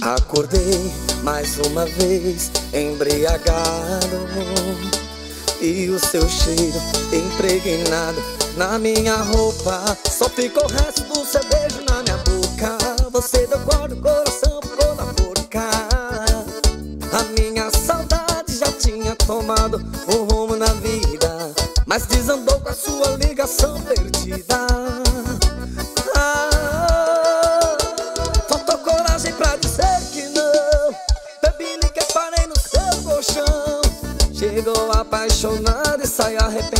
Acordei mais uma vez embriagado E o seu cheiro impregnado na minha roupa. Só ficou o resto do seu beijo na minha boca. Você deu cor o coração, ficou na boca A minha saudade já tinha tomado o rumo na vida Mas desandou com a sua ligação perdida. apaixonado e sai arrependido.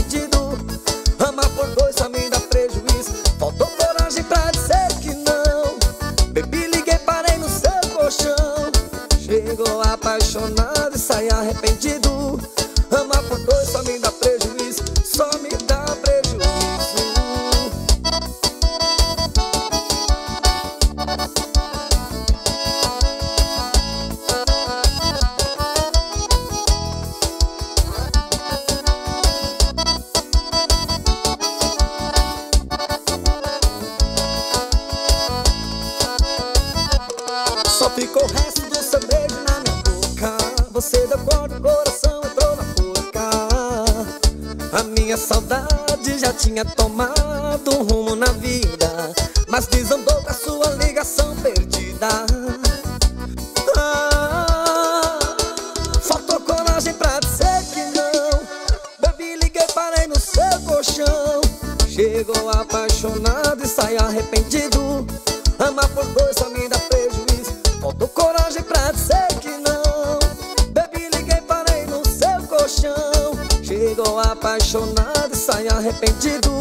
você deu cor, o coração entrou na porca. A minha saudade já tinha tomado um rumo na arrependido.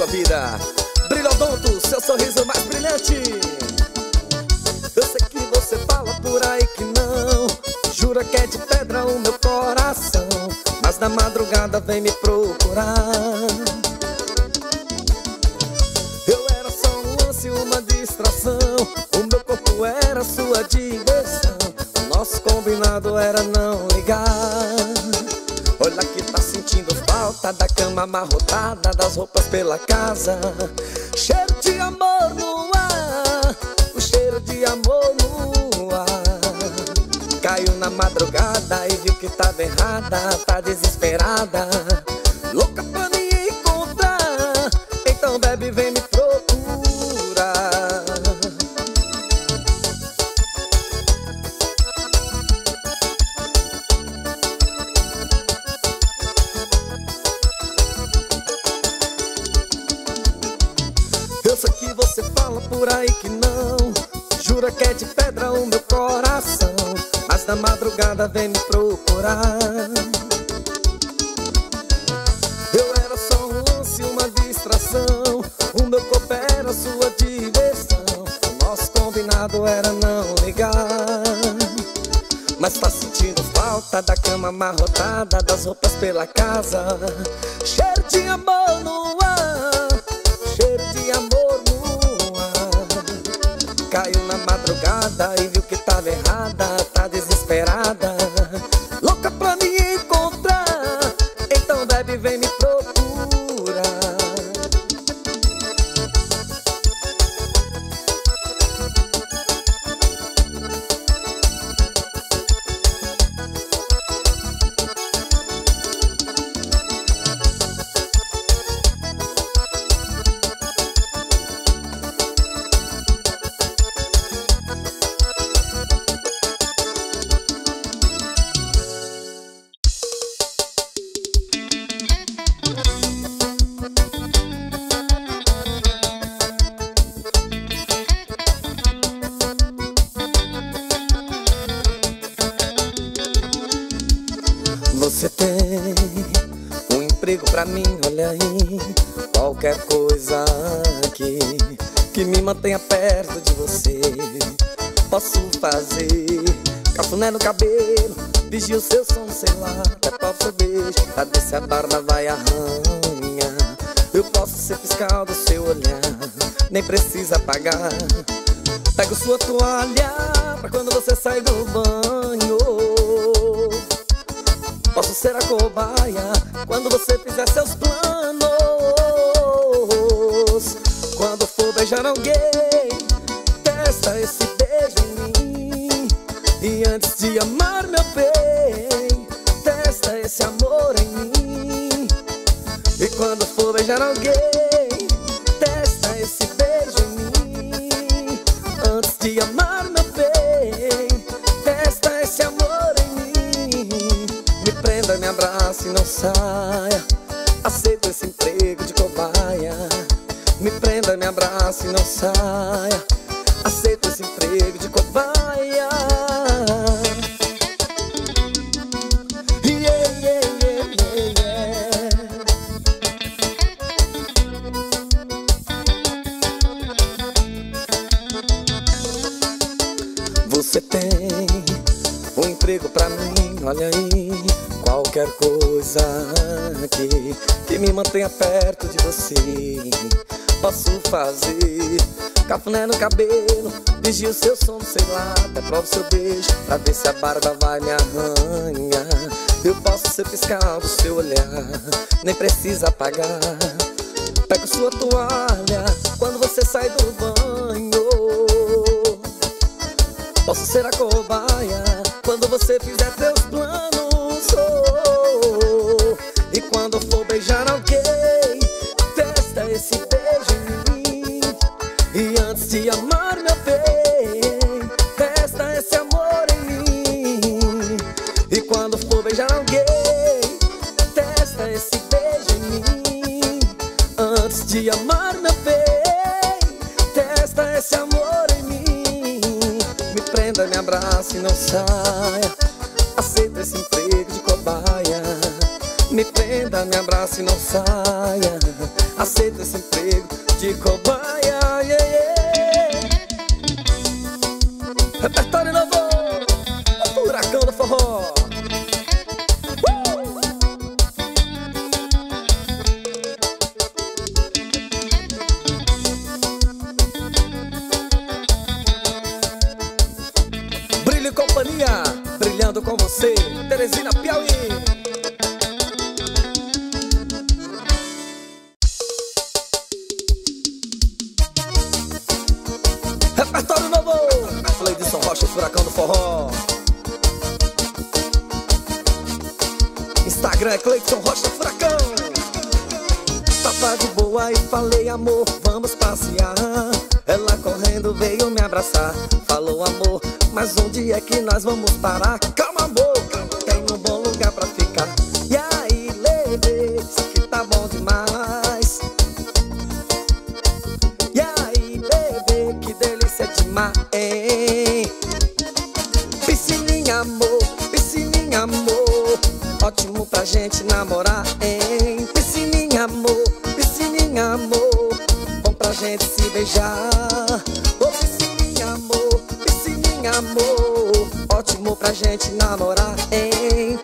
Sua vida. Brilhodonto, seu sorriso mais brilhante. Eu sei que você fala por aí que não. Jura que é de pedra o meu coração. Mas na madrugada vem me procurar. Eu era só um lance, uma distração. O meu corpo era sua diversão. O nosso combinado era não ligar. Da cama amarrotada, das roupas pela casa. Cheiro de amor no ar, o cheiro de amor no ar. Caiu na madrugada e viu que tava errada, tá desesperada. Na madrugada vem me procurar. Eu era só um lance, uma distração. O meu corpo era sua diversão. O nosso combinado era não ligar. Mas tá sentindo falta da cama amarrotada, das roupas pela casa. Cheiro de amor no ar, perto de você. Posso fazer cafuné no cabelo, vigio o seu som, sei lá. Até pau seu beijo, cadê se a barba vai arranhar? Eu posso ser fiscal do seu olhar, nem precisa pagar. Pego sua toalha pra quando você sai do banho. Posso ser a cobaia quando você fizer seus planos. Quando for beijar alguém, testa esse beijo em mim. E antes de amar meu bem, testa esse amor em mim. E quando for beijar alguém, testa esse beijo em mim. Antes de amar meu bem, testa esse amor em mim. Me prenda, me abrace e não saia. Aceito esse emprego de cobaia. Me prenda, me abrace e não saia. Você tem um emprego pra mim, olha aí. Qualquer coisa que, que me mantenha perto de você, posso fazer. Cafuné no cabelo, vigia o seu sono, sei lá, até prova o seu beijo, pra ver se a barba vai me arranhar. Eu posso ser fiscal do seu olhar, nem precisa pagar. Pego sua toalha quando você sai do banho ser a cobaia quando você fizer seus planos. se não saia. Aceita esse emprego de cobaia. Me prenda, me abrace e não saia. Aceita esse emprego.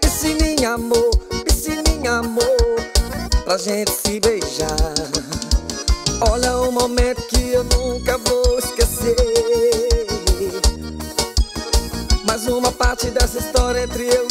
Piscininha, amor, piscininha, amor, pra gente se beijar. Olha o momento que eu nunca vou esquecer. Mais uma parte dessa história entre eu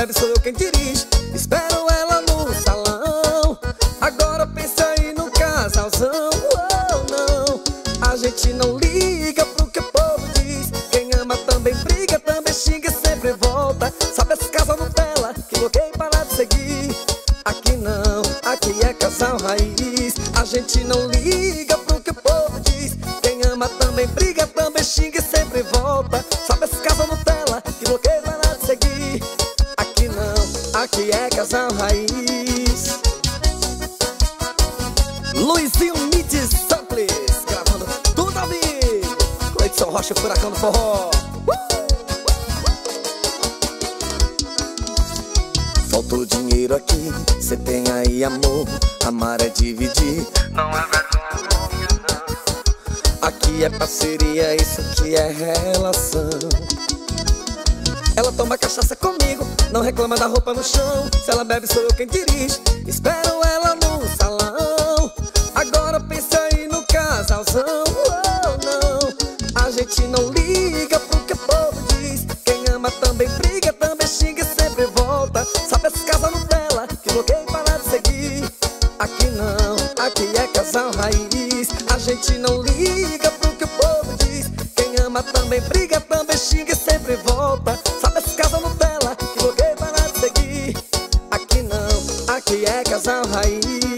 breve sou eu quem dirige. Espero ela no salão. Agora pensa aí no casalzão. Oh não, a gente não liga pro que o povo diz. Quem ama também briga, também xinga e sempre volta. Sabe essas casas Nutella que bloqueei para de seguir. Aqui não, aqui é casal raiz. A gente não liga pro que o povo diz. Quem ama também briga casal raiz. Luizinho Mites Samples Gravando tudo a vivo. Cleiton Rocha, Furacão do Forró. Faltou dinheiro aqui, cê tem aí amor Amar é dividir, não é vergonha Aqui é parceria, isso aqui é relação. Ela toma cachaça comigo, não reclama da roupa no chão bebe sou eu quem dirige. Que é casal raiz.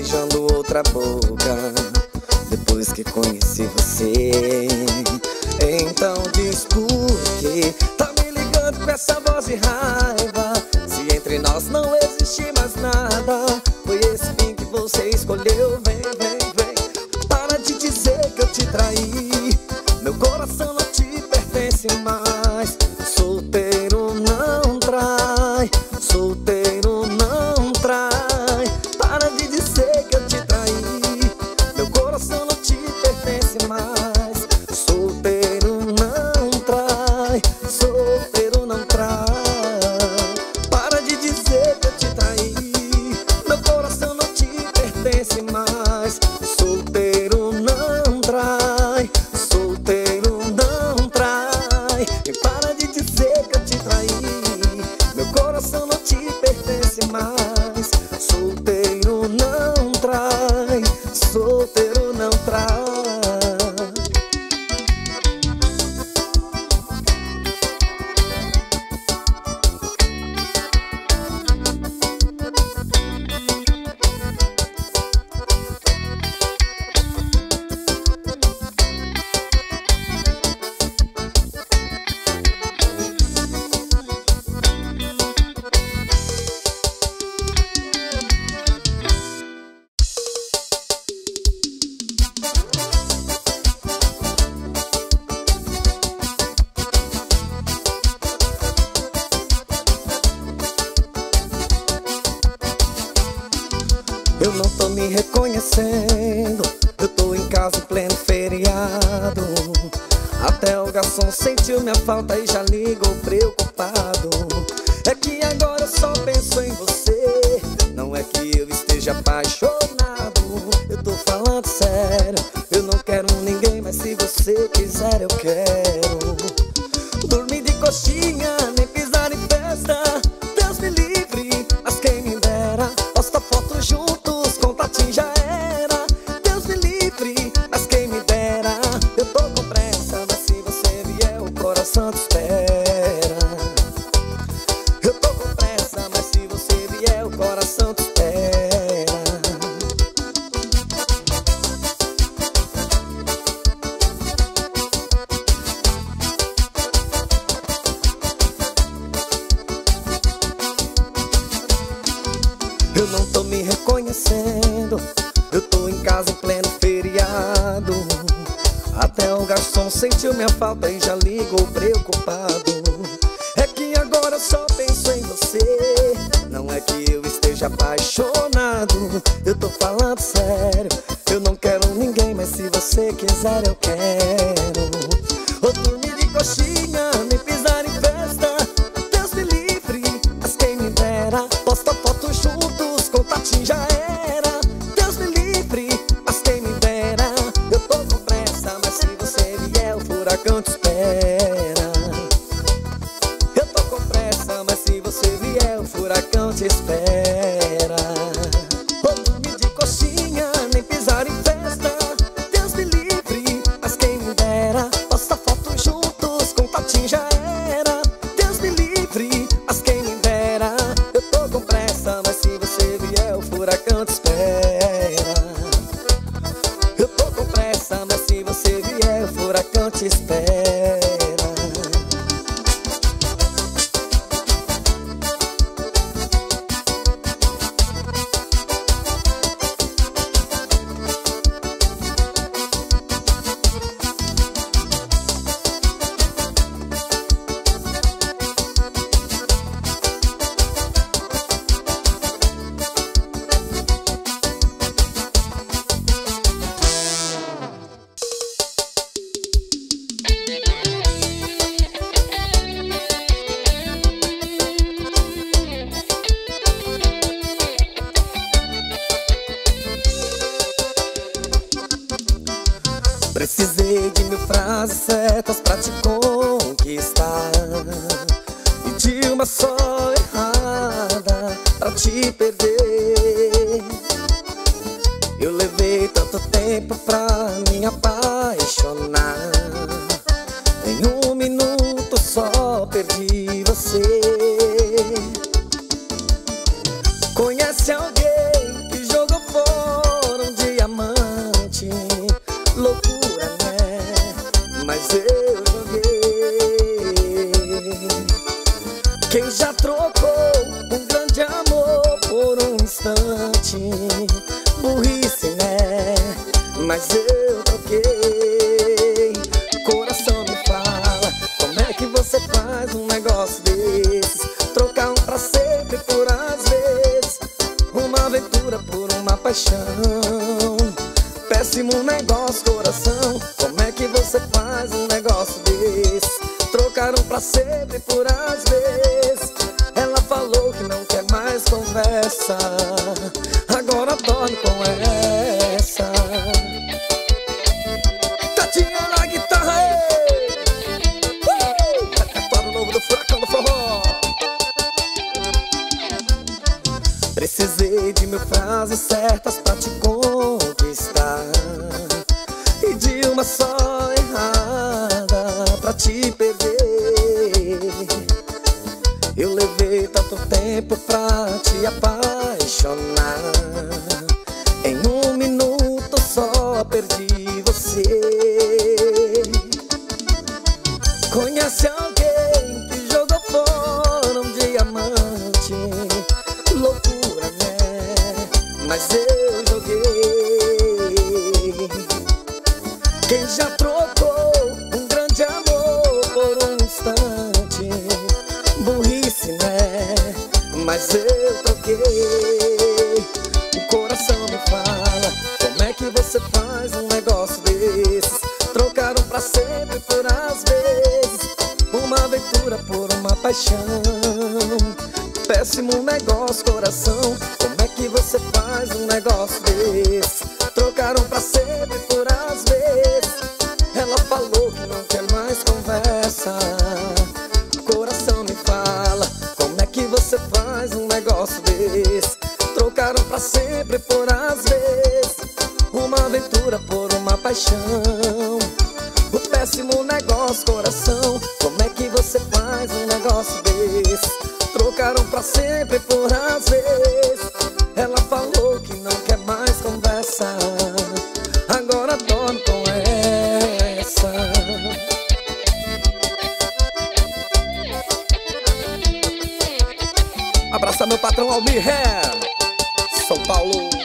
beijando outra boca. sentiu minha falta e já ligou preocupado É que agora só penso em você. Não é que eu esteja apaixonado. Eu tô falando sério. Eu não quero ninguém, mas se você quiser eu quero. furacão te espera. Quem já trocou um grande amor por um instante Burrice, né? Mas eu troquei Coração me fala Como é que você faz um negócio desses? Trocar um pra sempre por às vezes Uma aventura por uma paixão Péssimo negócio, coração Como é que você faz um negócio desses? Trocar um pra sempre por às vezes sun. Abraça meu patrão Almir São Paulo.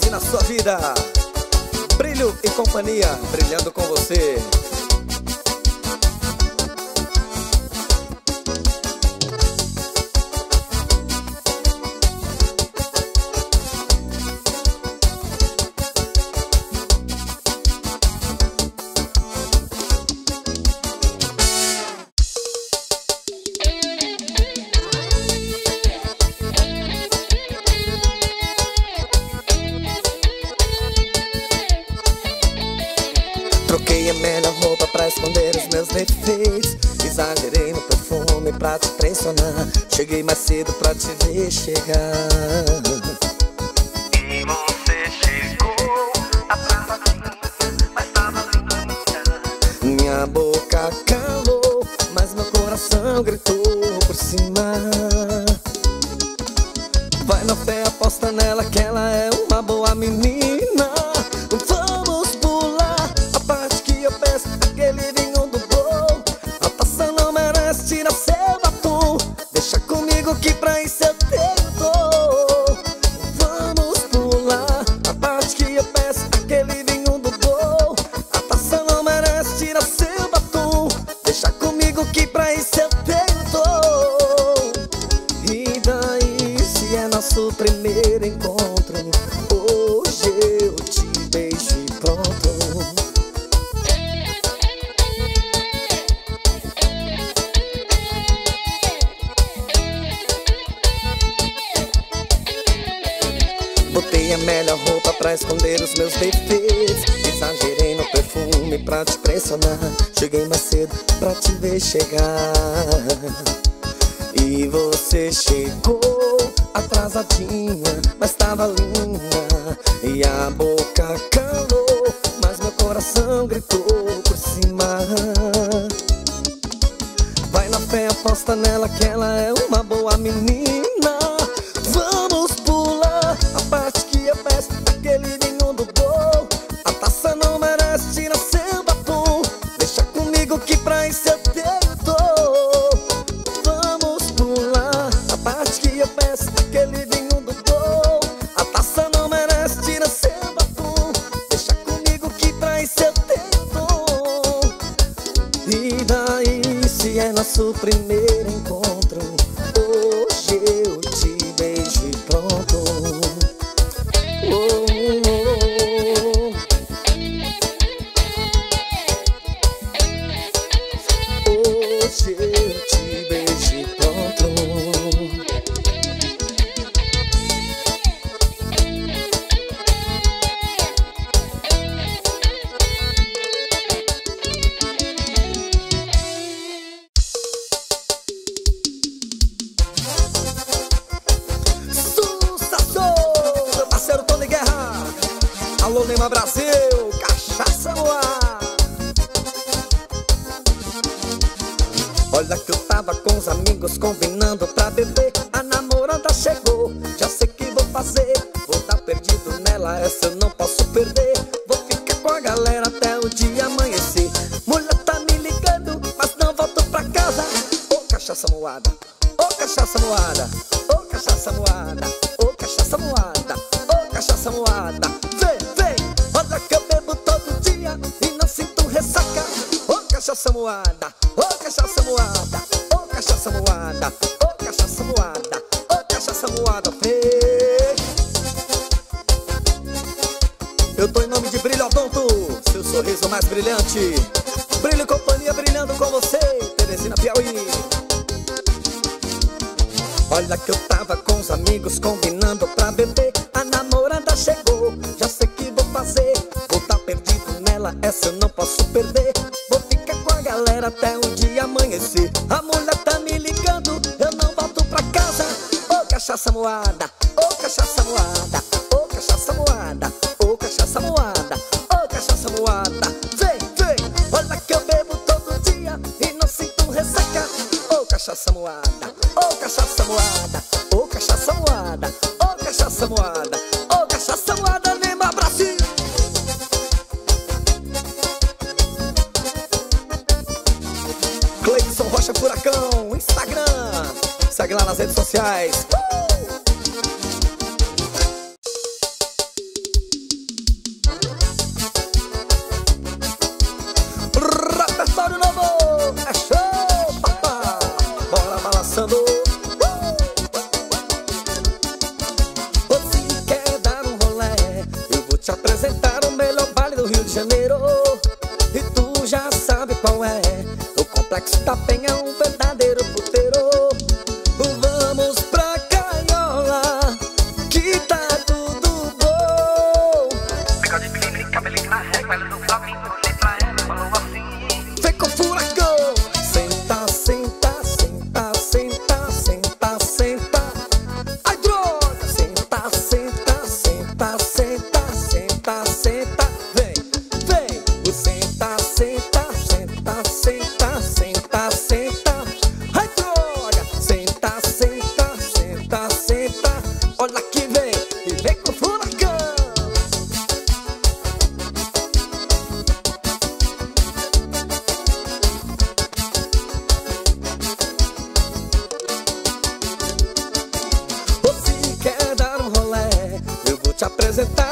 e na sua vida. Brilho e companhia, brilhando com você. moada, ô oh, cachaça moada, ô oh, cachaça moada, ô oh, cachaça moada, ô cachaça moada. Vem, vem, olha que eu bebo todo dia e não sinto ressaca. Ô cachaça moada, ô cachaça moada, ô cachaça moada, ô cachaça moada, ô cachaça moada. Vem. Eu tô em nome de Brilho Adonto, seu sorriso mais brilhante. Furacão, Instagram. Segue lá nas redes sociais. apresentar.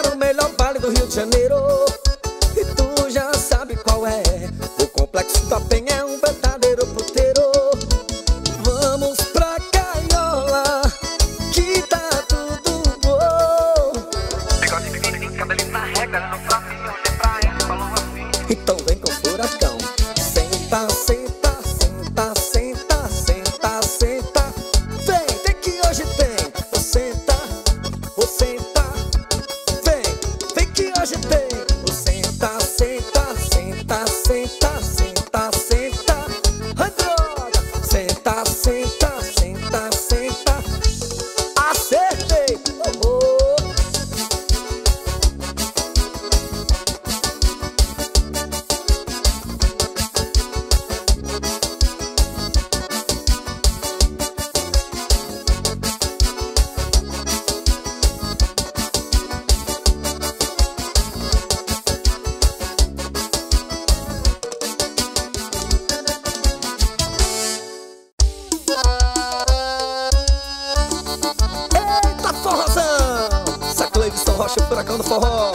Rocha, o furacão do forró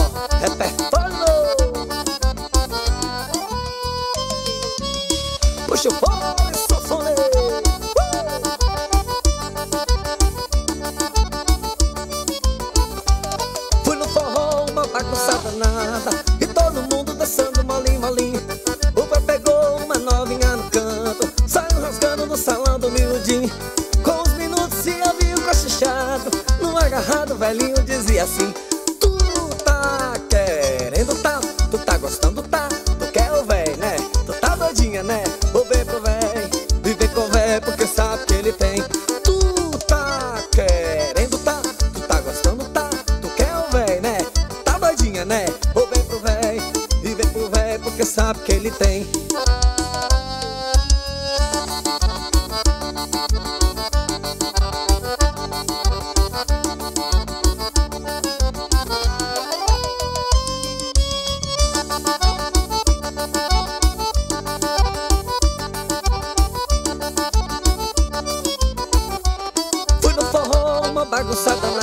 forró,